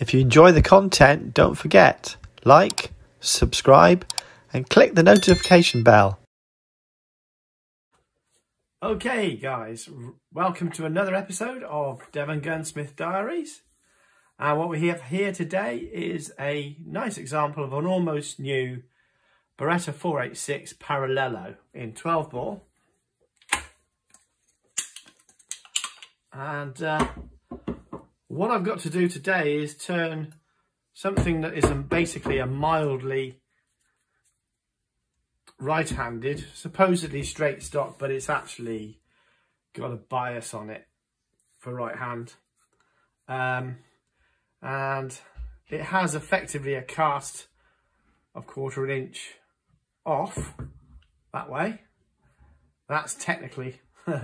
If you enjoy the content, don't forget like, subscribe, and click the notification bell. Okay, guys, welcome to another episode of Devon Gunsmith Diaries. And what we have here today is a nice example of an almost new Beretta 486 Parallelo in 12 bore. And uh, what I've got to do today is turn something that is basically a mildly right-handed, supposedly straight stock, but it's actually got a bias on it for right hand. Um, and it has effectively a cast of quarter an inch off that way. That's technically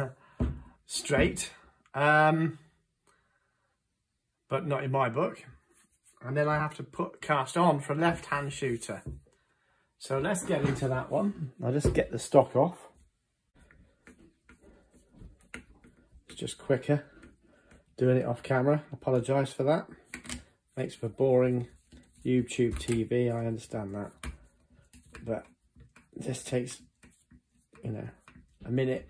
straight. Um, but not in my book. And then I have to put cast on for left-hand shooter. So let's get into that one. I'll just get the stock off. It's just quicker doing it off camera. Apologise for that. Makes for boring YouTube TV, I understand that. But this takes, you know, a minute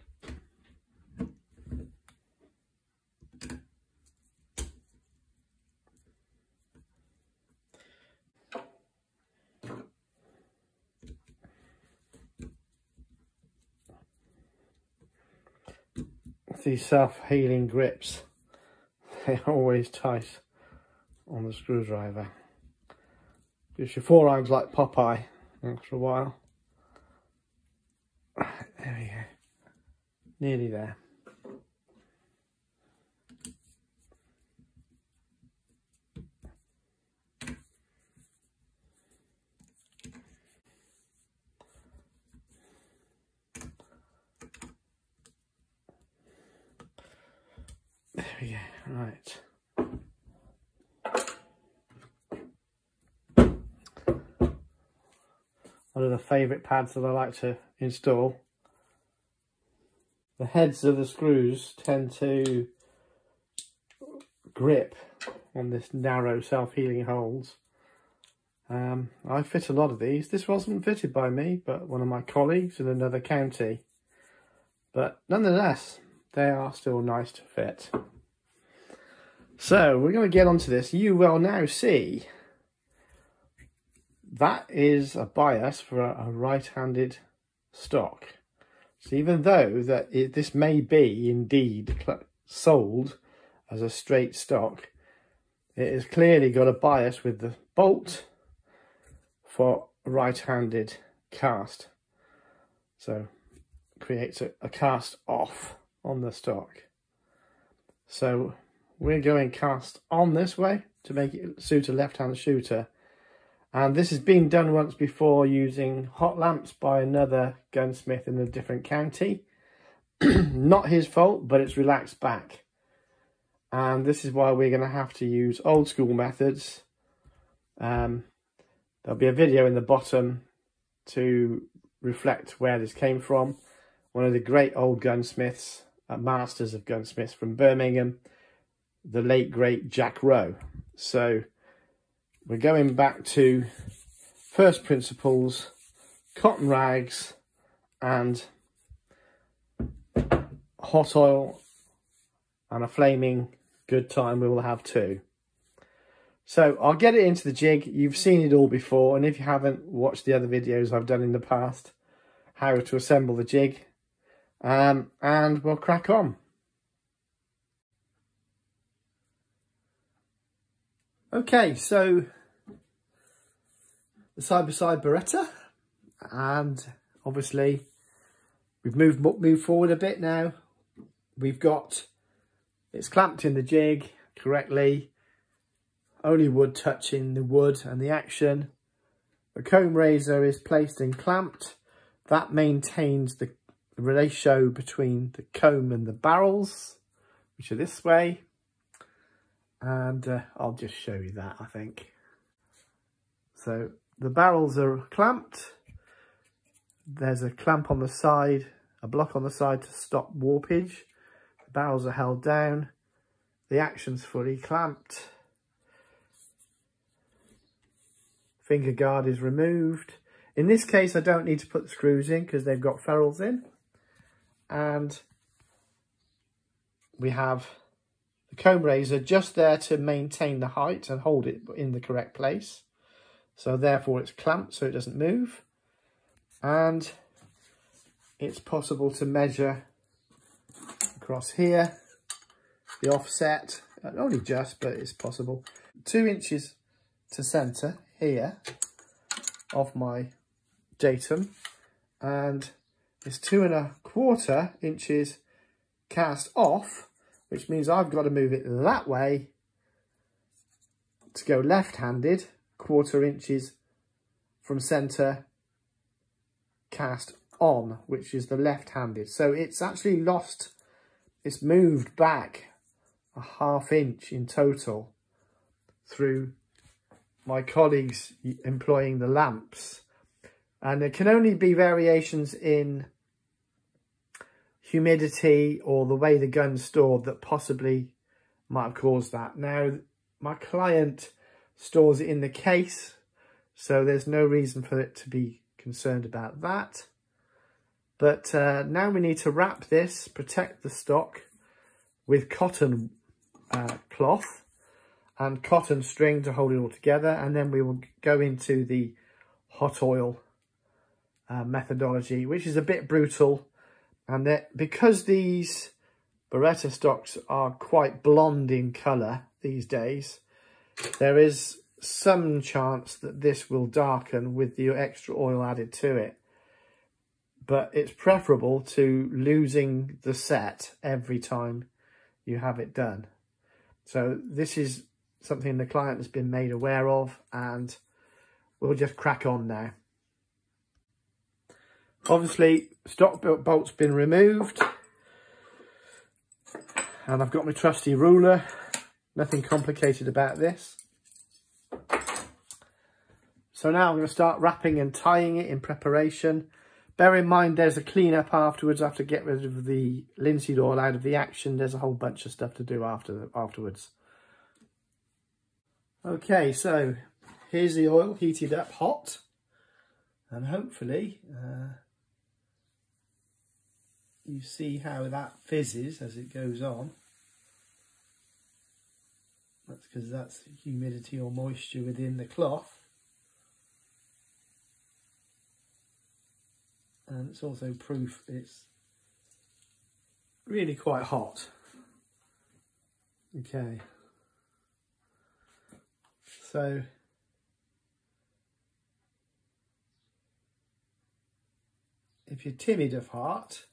these self-healing grips, they always tight on the screwdriver. Gives your forearms like Popeye after a while. There we go. Nearly there. we go, right. One of the favourite pads that I like to install. The heads of the screws tend to grip on this narrow self-healing holes. Um, I fit a lot of these. This wasn't fitted by me, but one of my colleagues in another county. But nonetheless, they are still nice to fit. So we're going to get onto this. You will now see that is a bias for a, right-handed stock. So even though that it, this may be indeed sold as a straight stock, it has clearly got a bias with the bolt for right-handed cast. So creates a, a cast off on the stock. So we're going cast on this way to make it suit a left-hand shooter. And this has been done once before using hot lamps by another gunsmith in a different county. Not his fault, but it's relaxed back. And this is why we're going to have to use old school methods. Um, there'll be a video in the bottom to reflect where this came from. One of the great old gunsmiths, uh, masters of gunsmiths from Birmingham, the late great Jack Rowe. So we're going back to first principles, cotton rags and hot oil and a flaming good time we will have too. So I'll get it into the jig. You've seen it all before. And if you haven't watched the other videos I've done in the past, how to assemble the jig. Um, and we'll crack on. Okay, so the side-by-side Beretta, and obviously we've moved moved forward a bit now. We've got it's clamped in the jig correctly, only wood touching the wood and the action. The comb raiser is placed and clamped. That maintains the ratio between the comb and the barrels, which are this way and uh, I'll just show you that I think. So the barrels are clamped. There's a clamp on the side, a block on the side to stop warpage. The barrels are held down. The action's fully clamped. finger guard is removed. In this case, I don't need to put screws in because they've got ferrules in. And we have the comb raiser just there to maintain the height and hold it in the correct place. So therefore it's clamped so it doesn't move. And it's possible to measure across here, the offset, only just, but it's possible. Two inches to center here of my datum and it's two and a quarter inches cast off, which means I've got to move it that way to go left-handed, quarter inches from centre cast on, which is the left-handed. So it's actually lost, it's moved back a half inch in total through my colleagues employing the lamps. And there can only be variations in humidity or the way the gun's stored that possibly might have caused that. Now, my client stores it in the case, so there's no reason for it to be concerned about that. But uh, now we need to wrap this, protect the stock with cotton uh, cloth and cotton string to hold it all together. And then we will go into the hot oil uh, methodology, which is a bit brutal. And that because these Beretta stocks are quite blonde in colour these days, there is some chance that this will darken with the extra oil added to it. But it's preferable to losing the set every time you have it done. So this is something the client has been made aware of and we'll just crack on now. Obviously, stock bolt's been removed and I've got my trusty ruler. Nothing complicated about this. So now I'm going to start wrapping and tying it in preparation. Bear in mind there's a clean up afterwards. I have to get rid of the linseed oil out of the action. There's a whole bunch of stuff to do after afterwards. Okay, so here's the oil heated up hot. And hopefully uh, you see how that fizzes as it goes on. Because that's humidity or moisture within the cloth. And it's also proof it's really quite hot. Okay. So if you're timid of heart,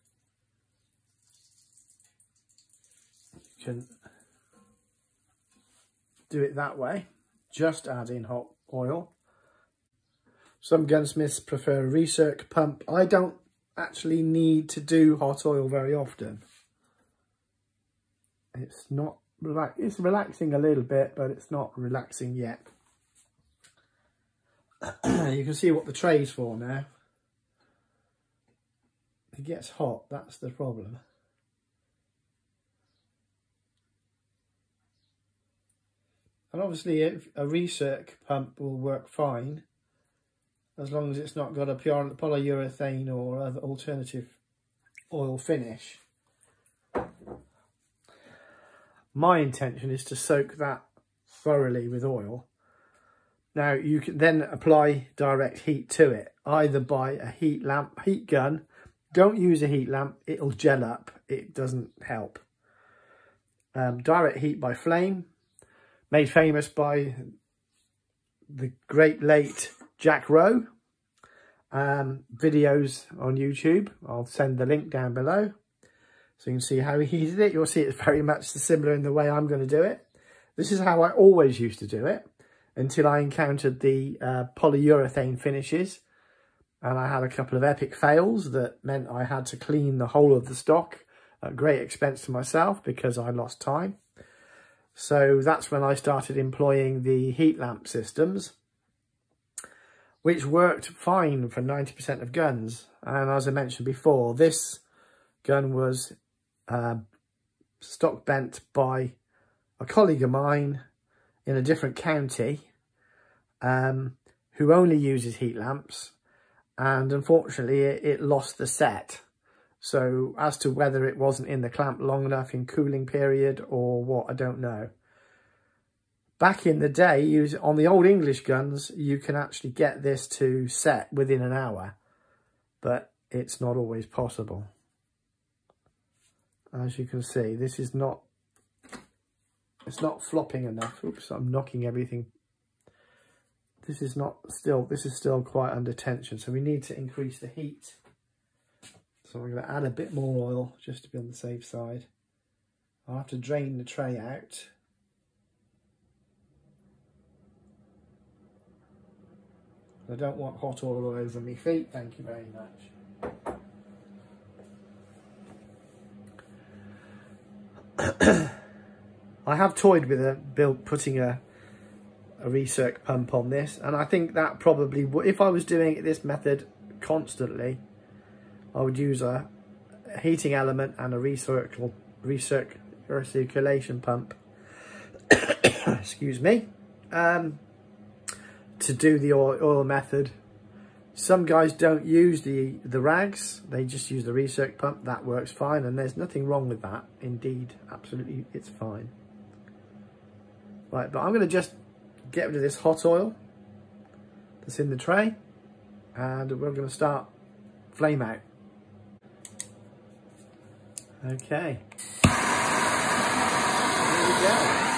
you can do it that way. Just add in hot oil. Some gunsmiths prefer a recirc pump. I don't actually need to do hot oil very often. It's not relax it's relaxing a little bit, but it's not relaxing yet. you can see what the tray's for now. It gets hot, that's the problem. And obviously a recirc pump will work fine as long as it's not got a polyurethane or other alternative oil finish. My intention is to soak that thoroughly with oil. Now you can then apply direct heat to it, either by a heat lamp, heat gun. Don't use a heat lamp, it'll gel up, it doesn't help. Um, direct heat by flame, made famous by the great late Jack Rowe. Um, videos on YouTube, I'll send the link down below. So you can see how he did it. You'll see it's very much similar in the way I'm going to do it. This is how I always used to do it until I encountered the uh, polyurethane finishes. And I had a couple of epic fails that meant I had to clean the whole of the stock at great expense to myself because I lost time. So that's when I started employing the heat lamp systems, which worked fine for 90% of guns. And as I mentioned before, this gun was uh, stock bent by a colleague of mine in a different county um, who only uses heat lamps and unfortunately it, it lost the set. So as to whether it wasn't in the clamp long enough in cooling period or what, I don't know. Back in the day, on the old English guns, you can actually get this to set within an hour, but it's not always possible. As you can see, this is not, it's not flopping enough. Oops, I'm knocking everything this is not still, this is still quite under tension. So we need to increase the heat. So I'm going to add a bit more oil just to be on the safe side. I'll have to drain the tray out. I don't want hot oil over my feet, thank you very much. I have toyed with a build putting a a recirc pump on this and I think that probably if I was doing this method constantly I would use a heating element and a recirc recirc recirculation pump. Excuse me. Um, to do the oil, oil method. Some guys don't use the the rags. They just use the recirc pump. That works fine and there's nothing wrong with that. Indeed absolutely it's fine. Right but I'm going to just get rid of this hot oil that's in the tray and we're going to start flame out. Okay. Here we go.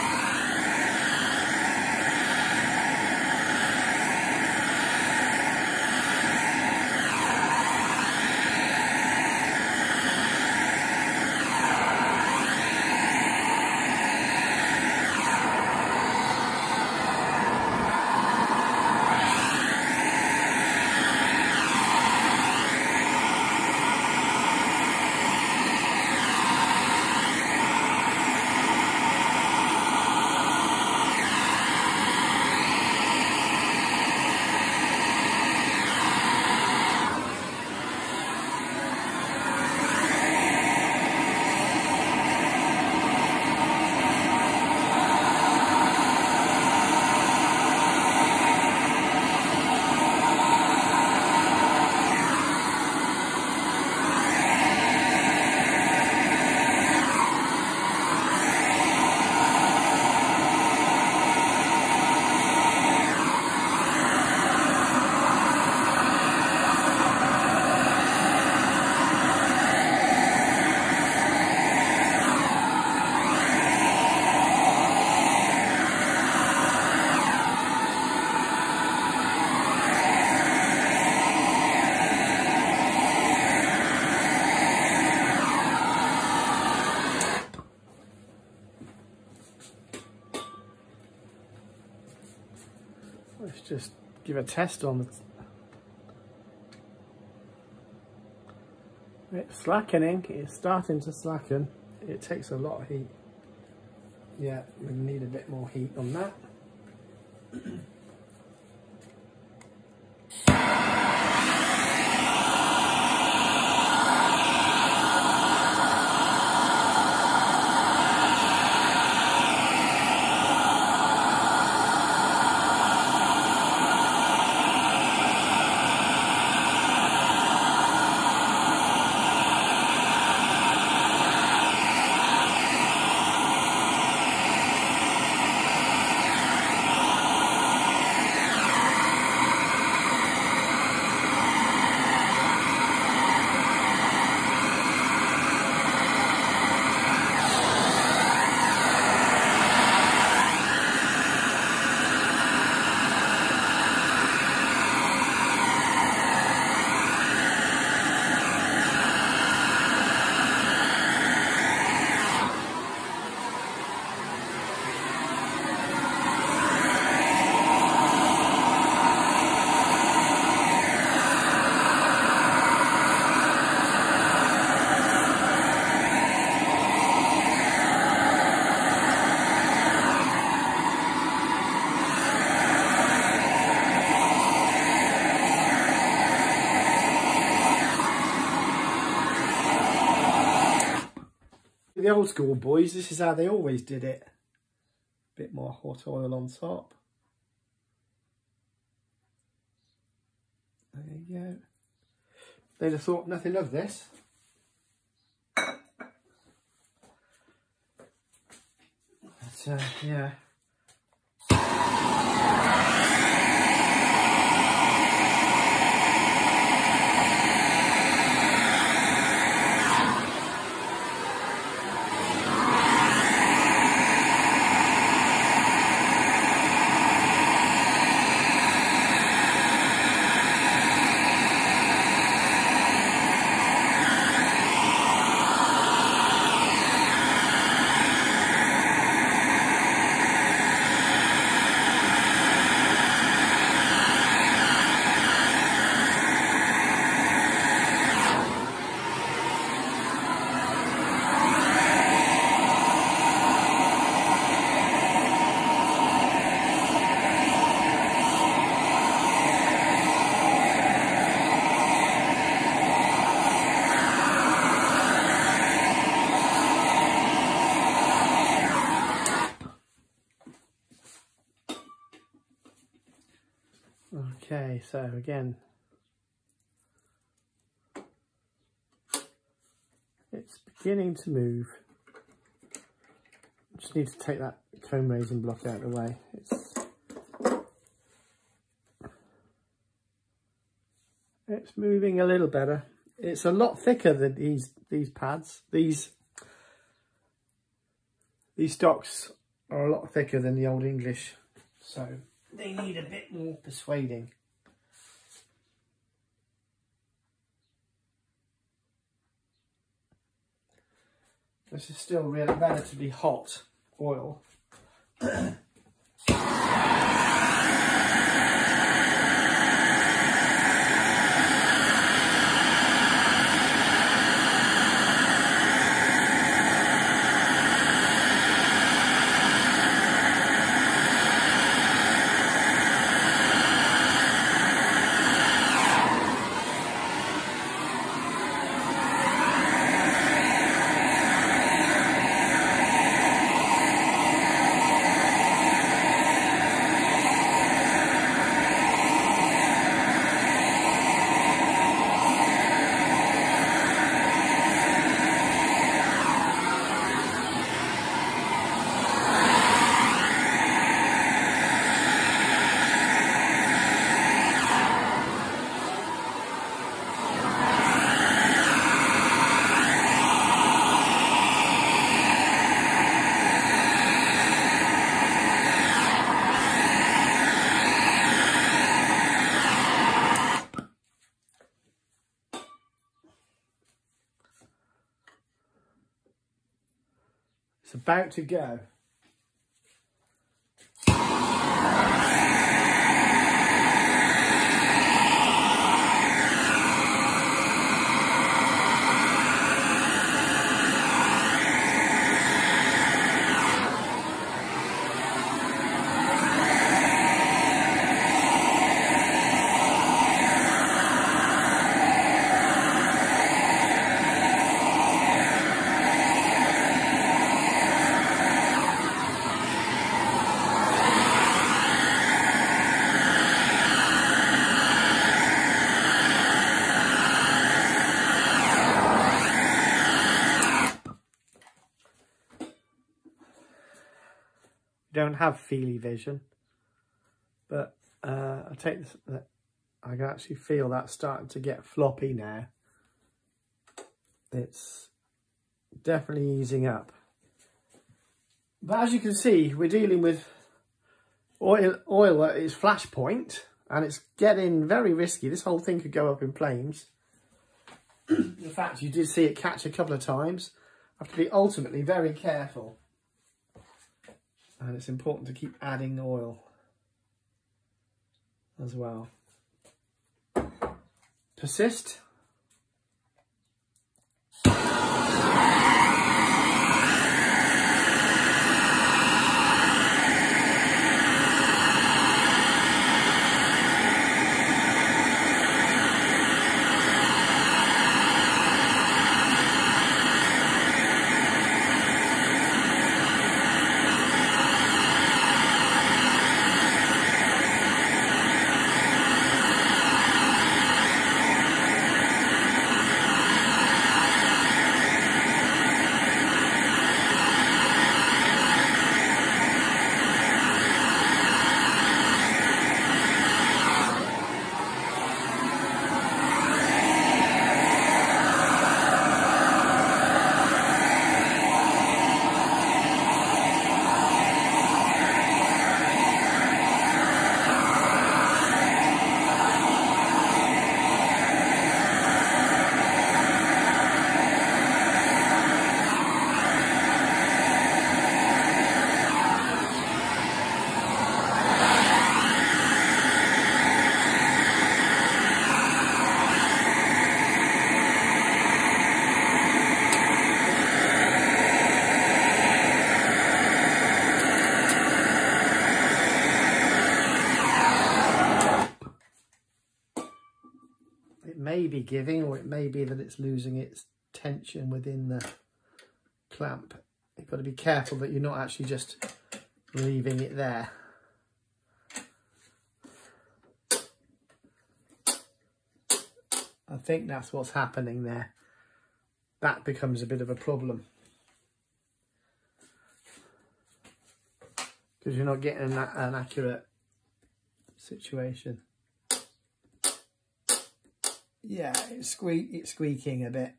Let's just give a test on the It's slackening, it's starting to slacken. It takes a lot of heat. Yeah, we need a bit more heat on that. the old school boys, this is how they always did it. A bit more hot oil on top. There you go. They'd have thought nothing of this. But, uh, yeah. Again, it's beginning to move. Just need to take that comb raising block out of the way. It's it's moving a little better. It's a lot thicker than these these pads. These these stocks are a lot thicker than the old English, so they need a bit more persuading. This is still really relatively hot oil. about to go. Don't have feely vision, but uh, I take this, I can actually feel that starting to get floppy now. It's definitely easing up. But as you can see, we're dealing with oil, oil at its flash point, and it's getting very risky. This whole thing could go up in flames. in fact, you did see it catch a couple of times. I have to be ultimately very careful and it's important to keep adding oil as well. Persist be giving or it may be that it's losing its tension within the clamp. You've got to be careful that you're not actually just leaving it there. I think that's what's happening there. That becomes a bit of a problem. Because you're not getting an, an accurate situation. Yeah, it's squeak it's squeaking a bit.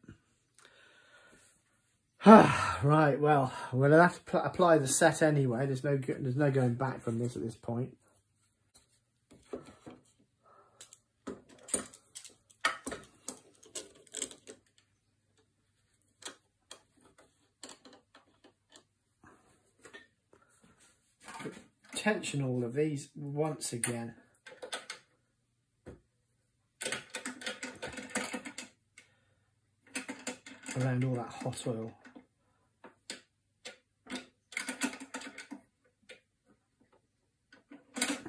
right, well, to have to apply the set anyway. There's no there's no going back from this at this point. Tension all of these once again. Around all that hot oil.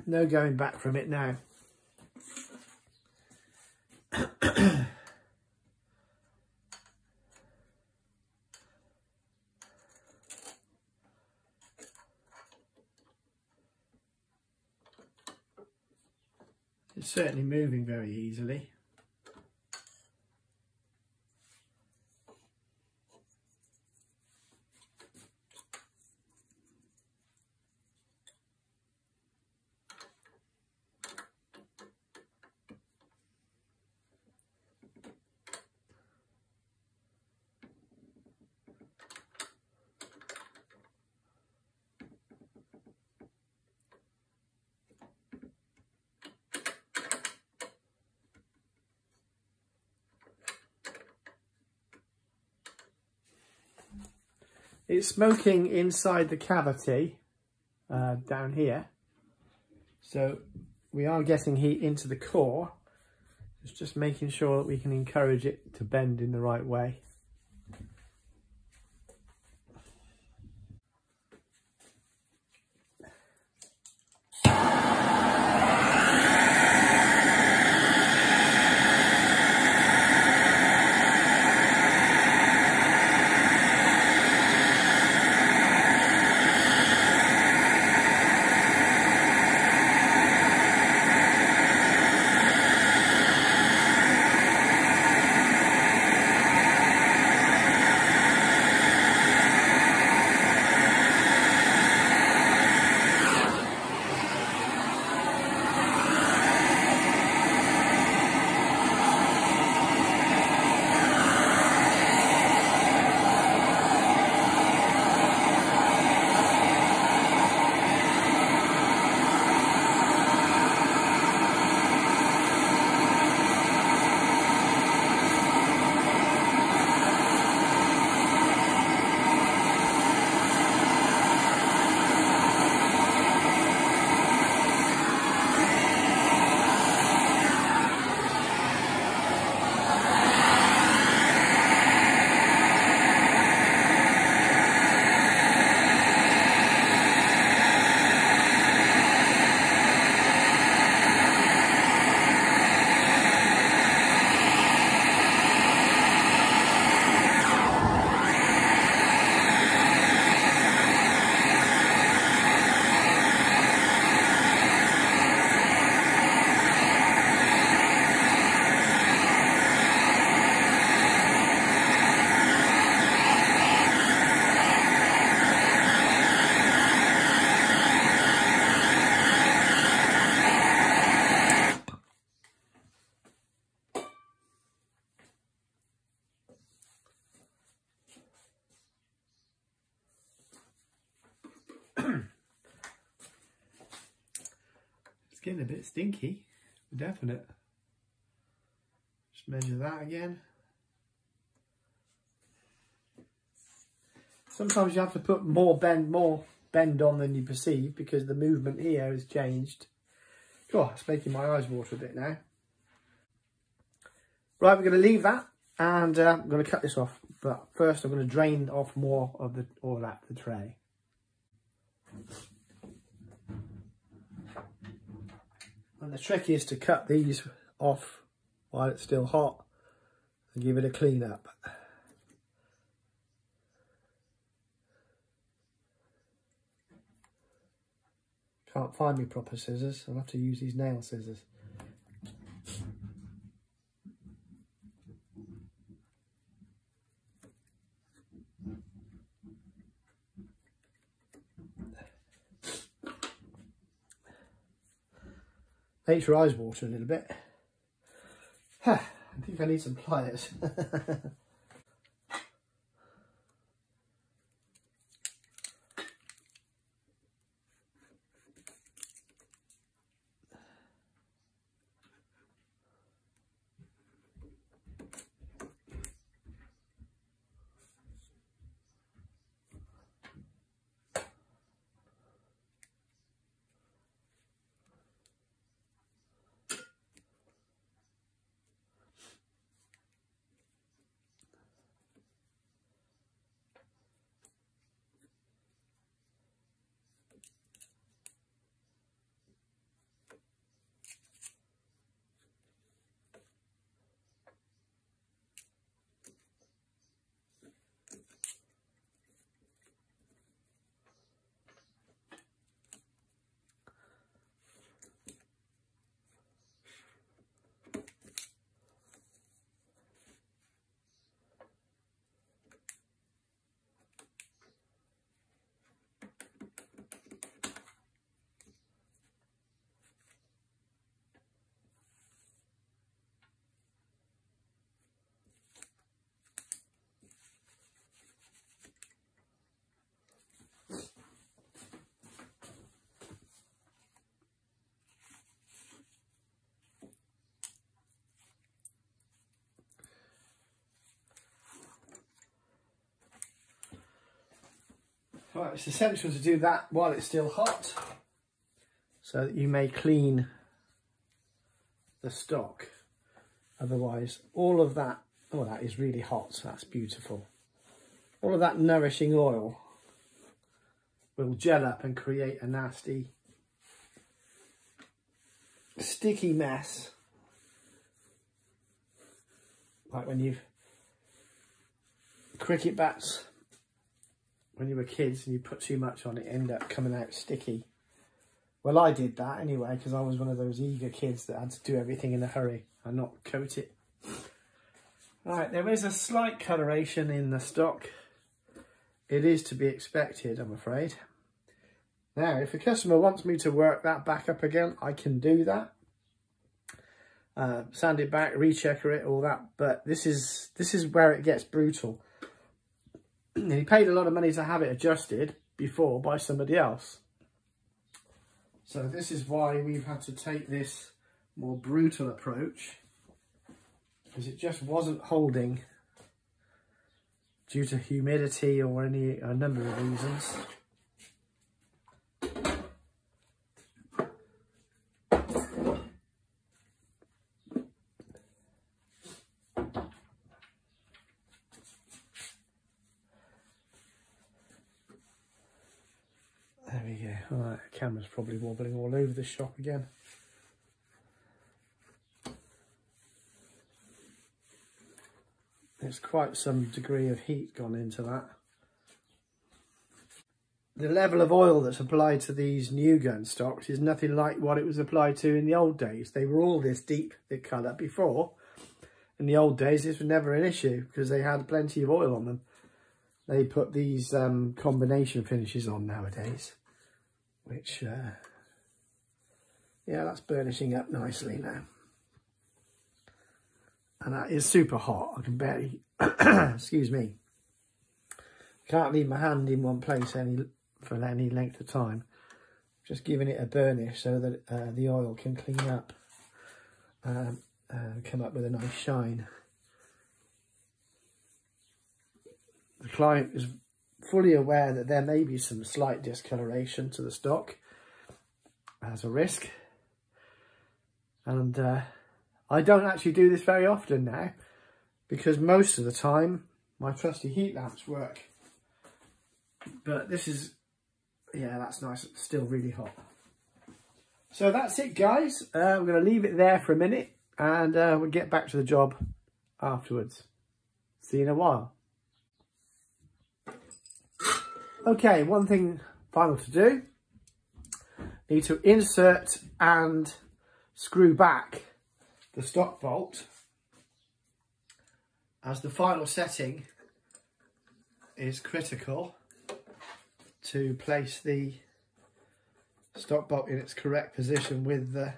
No going back from it now. it's certainly moving very easily. It's smoking inside the cavity uh, down here. So we are getting heat into the core. It's just making sure that we can encourage it to bend in the right way. Bit stinky, definite. Just measure that again. Sometimes you have to put more bend, more bend on than you perceive because the movement here has changed. God, it's making my eyes water a bit now. Right, we're going to leave that and uh, I'm going to cut this off. But first I'm going to drain off more of the all that the tray. And the trick is to cut these off while it's still hot and give it a clean up. Can't find me proper scissors. I'll have to use these nail scissors. Your eyes water a little bit. I think I need some pliers. Right, it's essential to do that while it's still hot so that you may clean the stock. Otherwise, all of that, oh, that is really hot. That's beautiful. All of that nourishing oil will gel up and create a nasty, sticky mess. Like when you've cricket bats when you were kids and you put too much on it, end up coming out sticky. Well, I did that anyway because I was one of those eager kids that had to do everything in a hurry and not coat it. Right, there is a slight coloration in the stock. It is to be expected, I'm afraid. Now, if a customer wants me to work that back up again, I can do that. Uh, sand it back, rechecker it, all that. But this is this is where it gets brutal he paid a lot of money to have it adjusted before by somebody else. So this is why we've had to take this more brutal approach because it just wasn't holding due to humidity or any a number of reasons. Right, camera's probably wobbling all over the shop again. There's quite some degree of heat gone into that. The level of oil that's applied to these new gun stocks is nothing like what it was applied to in the old days. They were all this deep, thick colour before. In the old days, this was never an issue because they had plenty of oil on them. They put these um, combination finishes on nowadays which, uh, yeah, that's burnishing up nicely now. And that is super hot. I can barely, excuse me, can't leave my hand in one place any for any length of time. Just giving it a burnish so that uh, the oil can clean up um, and come up with a nice shine. The client is fully aware that there may be some slight discoloration to the stock as a risk. And uh, I don't actually do this very often now because most of the time my trusty heat lamps work. But this is, yeah, that's nice. It's still really hot. So that's it, guys. Uh, I'm going to leave it there for a minute and uh, we'll get back to the job afterwards. See you in a while. Okay, one thing final to do. Need to insert and screw back the stock bolt as the final setting is critical to place the stock bolt in its correct position with the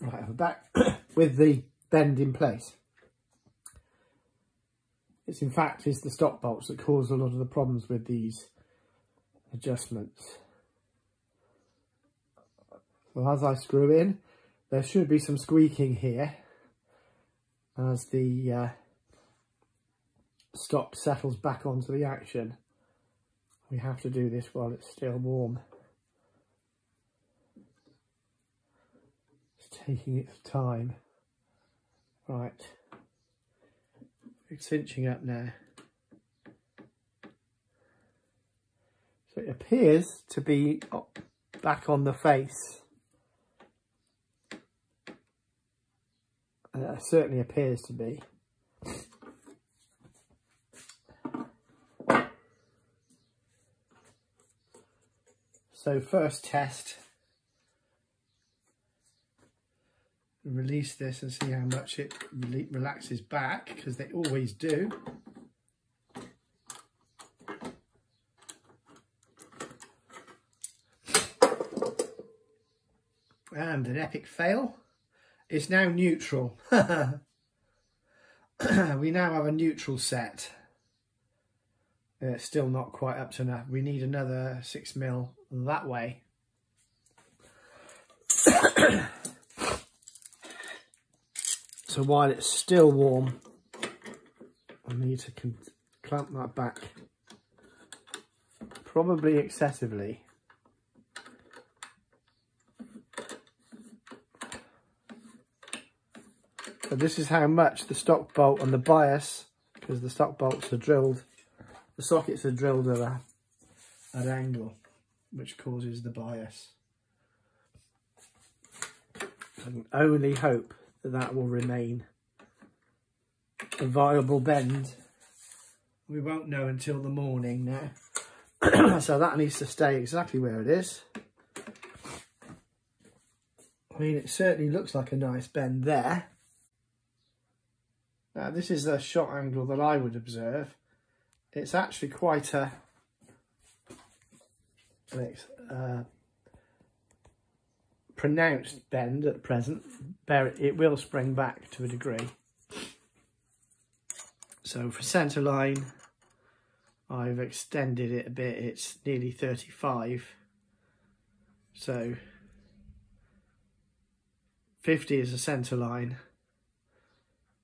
right over back with the bend in place. It's in fact is the stock bolts that cause a lot of the problems with these adjustments. So as I screw in, there should be some squeaking here as the uh, stock settles back onto the action. We have to do this while it's still warm. It's taking its time. Right. It's cinching up now. So it appears to be back on the face. Uh, it certainly appears to be. So first test, release this and see how much it relaxes back because they always do. And an epic fail. It's now neutral. we now have a neutral set. It's still not quite up to enough. We need another six mil that way. So while it's still warm, I need to clamp that back probably excessively. So this is how much the stock bolt and the bias, because the stock bolts are drilled, the sockets are drilled at an angle, which causes the bias. I can only hope that that will remain a viable bend. We won't know until the morning now. so that needs to stay exactly where it is. I mean, it certainly looks like a nice bend there. Now, this is a shot angle that I would observe. It's actually quite a uh, pronounced bend at present. Bear it, it will spring back to a degree. So for centre line, I've extended it a bit. It's nearly 35. So 50 is a centre line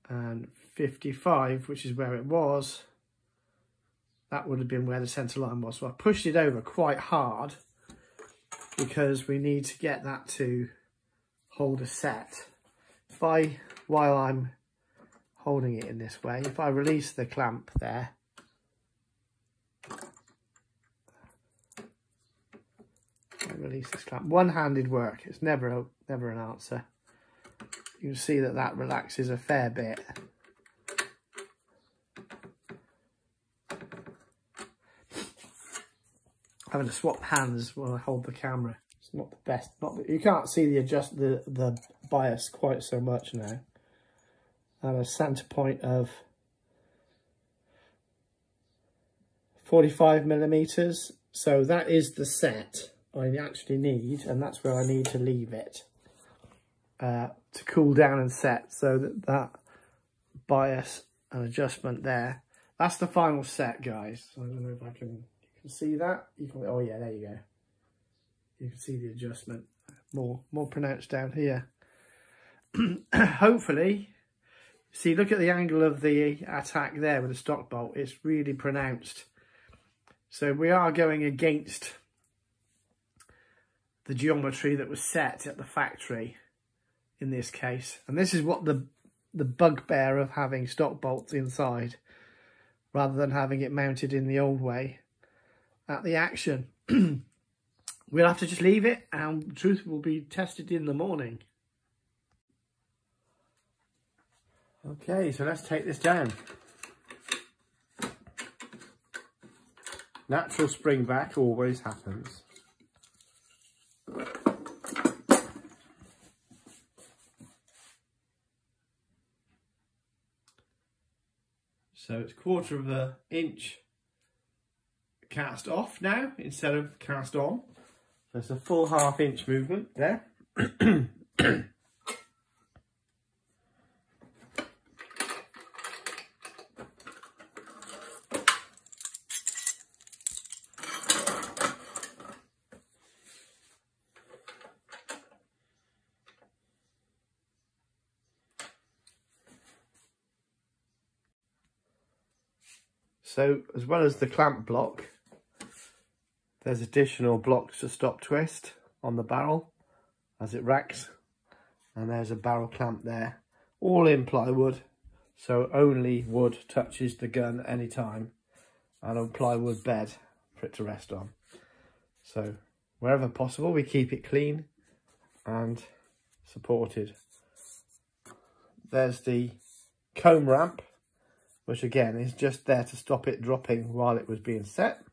and 55, which is where it was, that would have been where the centre line was. So I pushed it over quite hard because we need to get that to hold a set. If I, while I'm holding it in this way, if I release the clamp there, I release this clamp. One-handed work, it's never, a, never an answer. You can see that that relaxes a fair bit. Having to swap hands while I hold the camera. It's not the best. Not the, you can't see the adjust the the bias quite so much now. Have a center point of 45 millimeters. So that is the set I actually need, and that's where I need to leave it uh, to cool down and set so that that bias and adjustment there. That's the final set, guys. I don't know if I can can see that. You can, oh yeah, there you go. You can see the adjustment more, more pronounced down here. Hopefully, see, look at the angle of the attack there with the stock bolt. It's really pronounced. So we are going against the geometry that was set at the factory in this case. And this is what the the bugbear of having stock bolts inside rather than having it mounted in the old way at the action. we'll have to just leave it and truth will be tested in the morning. Okay, so let's take this down. Natural spring back always happens. So it's quarter of an inch cast off now instead of cast on. So it's a full half inch movement there. So as well as the clamp block, there's additional blocks to stop twist on the barrel as it racks. And there's a barrel clamp there, all in plywood. So only wood touches the gun any time and a plywood bed for it to rest on. So wherever possible, we keep it clean and supported. There's the comb ramp which again is just there to stop it dropping while it was being set.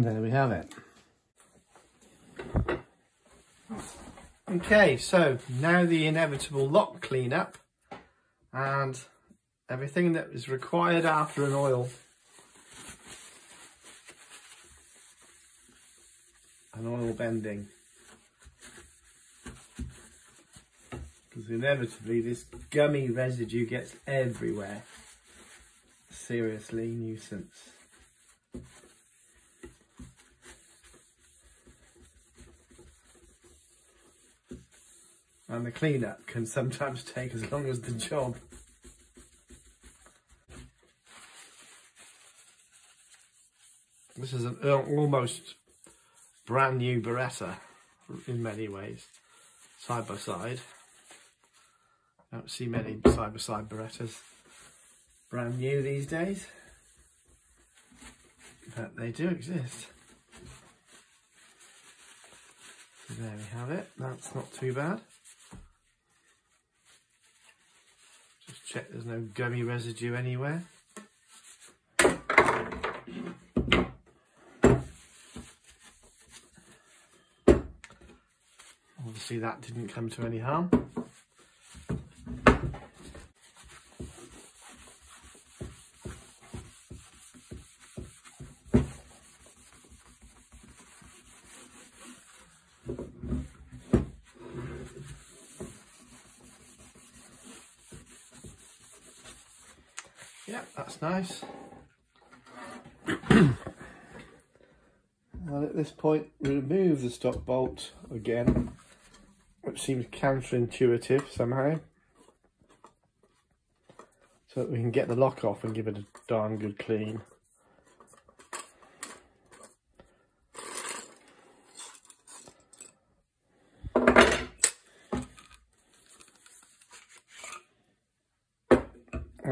And there we have it. Okay, so now the inevitable lock cleanup and everything that is required after an oil. An oil bending. Because inevitably this gummy residue gets everywhere. Seriously nuisance. And the cleanup can sometimes take as long as the job. This is an almost brand new Beretta in many ways, side by side. I don't see many side by side Berettas brand new these days, but they do exist. So there we have it, that's not too bad. Check there's no gummy residue anywhere. Obviously that didn't come to any harm. Yeah, that's nice. well, at this point, remove the stock bolt again, which seems counterintuitive somehow. So that we can get the lock off and give it a darn good clean.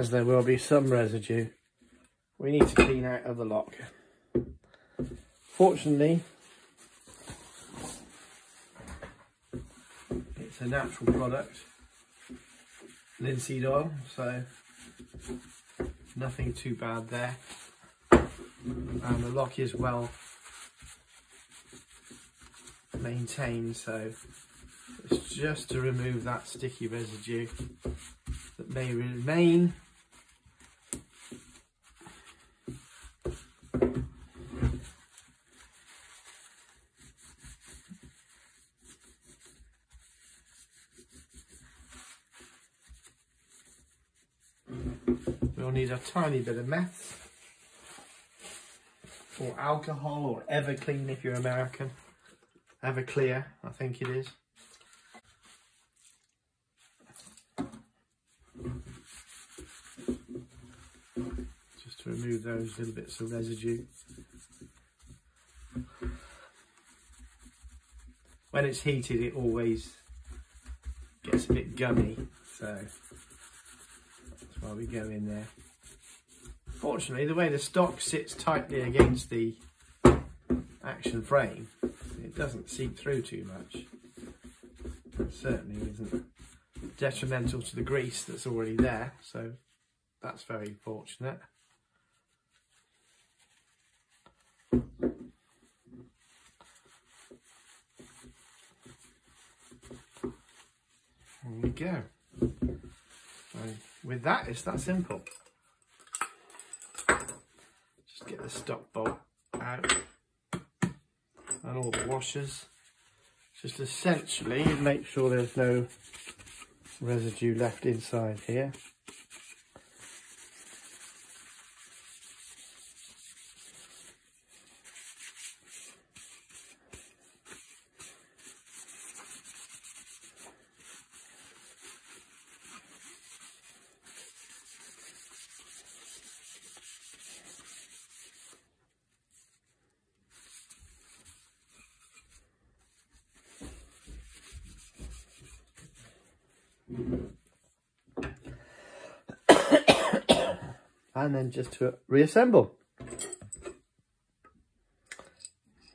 As there will be some residue we need to clean out of the lock. Fortunately, It's a natural product, linseed oil, so nothing too bad there. And the lock is well maintained, so it's just to remove that sticky residue that may remain. We'll need a tiny bit of meth or alcohol or Everclean if you're American. Everclear, I think it is. Just to remove those little bits of residue. When it's heated it always gets a bit gummy, so that's why we go in there. Fortunately, the way the stock sits tightly against the action frame, it doesn't seep through too much. It certainly isn't detrimental to the grease that's already there, so that's very fortunate. There we go. So with that, it's that simple. Just get the stock bolt out and all the washers. Just essentially make sure there's no residue left inside here. And then just to reassemble.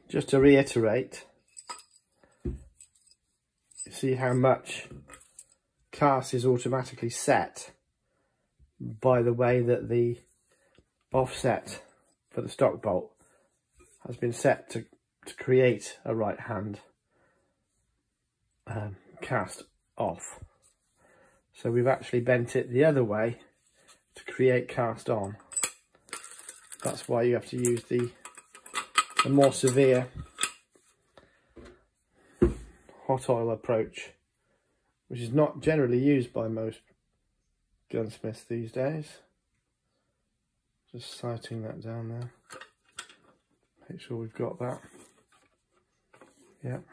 Just to reiterate, see how much cast is automatically set by the way that the offset for the stock bolt has been set to, to create a right hand um, cast off. So we've actually bent it the other way to create cast on. That's why you have to use the, the more severe hot oil approach, which is not generally used by most gunsmiths these days. Just sighting that down there. Make sure we've got that. Yep.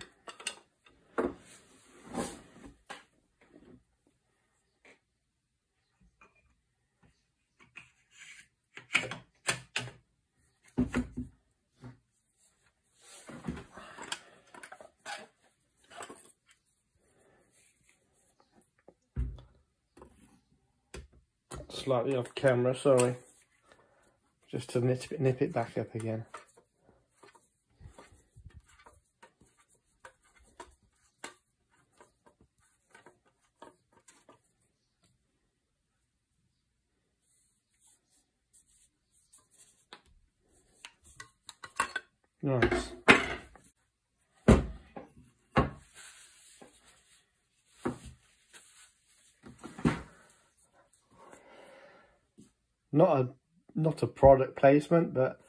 Slightly off camera, sorry. Just to nip it, nip it back up again. Nice. Not a not a product placement, but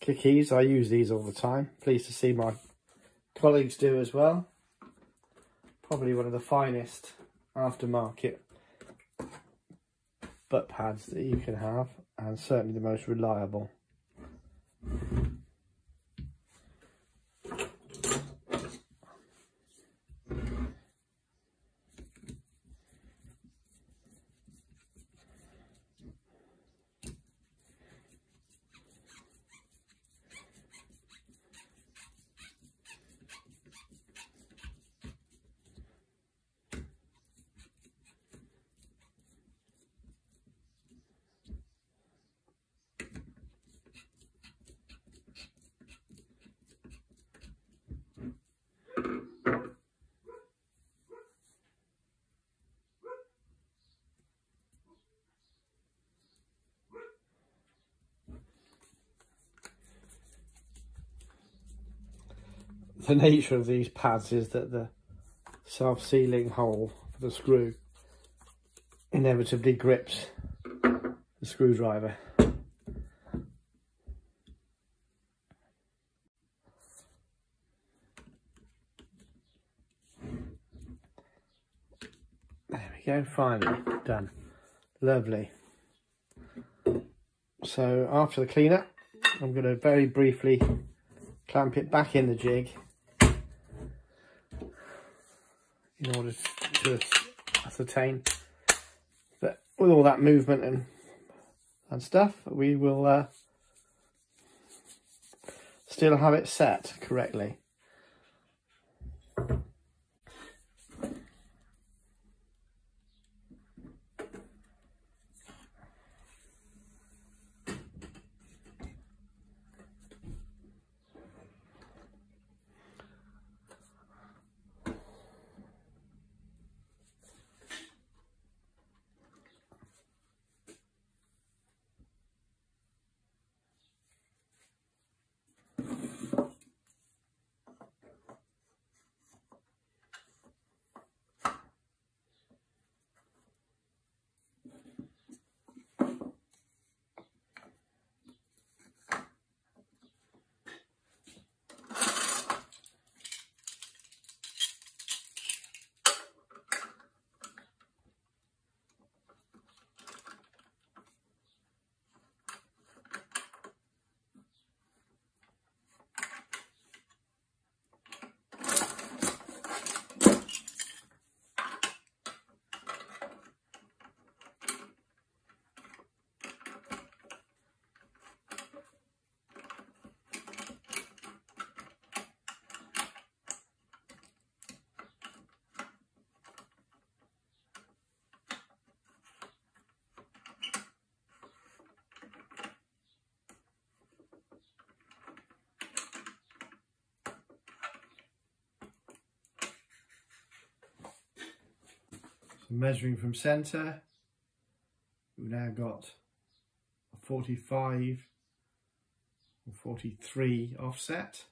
Kick-Eez, I use these all the time. Pleased to see my colleagues do as well. Probably one of the finest aftermarket butt pads that you can have, and certainly the most reliable. The nature of these pads is that the self-sealing hole for the screw inevitably grips the screwdriver. There we go, finally done. Lovely. So after the cleanup, I'm going to very briefly clamp it back in the jig in order to ascertain that with all that movement and and stuff we will uh, still have it set correctly measuring from centre, we've now got a 45 or 43 offset.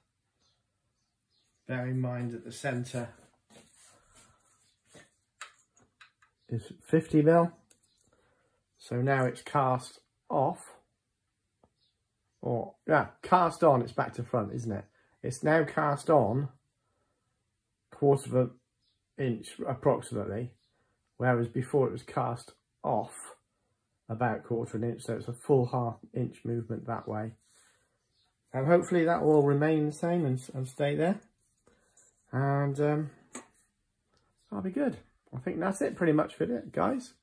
Bear in mind that the centre is 50 mil. So now it's cast off. Or, yeah, cast on, it's back to front, isn't it? It's now cast on quarter of an inch approximately whereas before it was cast off about quarter an inch, so it's a full half inch movement that way. And hopefully that will remain the same and, and stay there. And um, that'll be good. I think that's it pretty much for it, guys.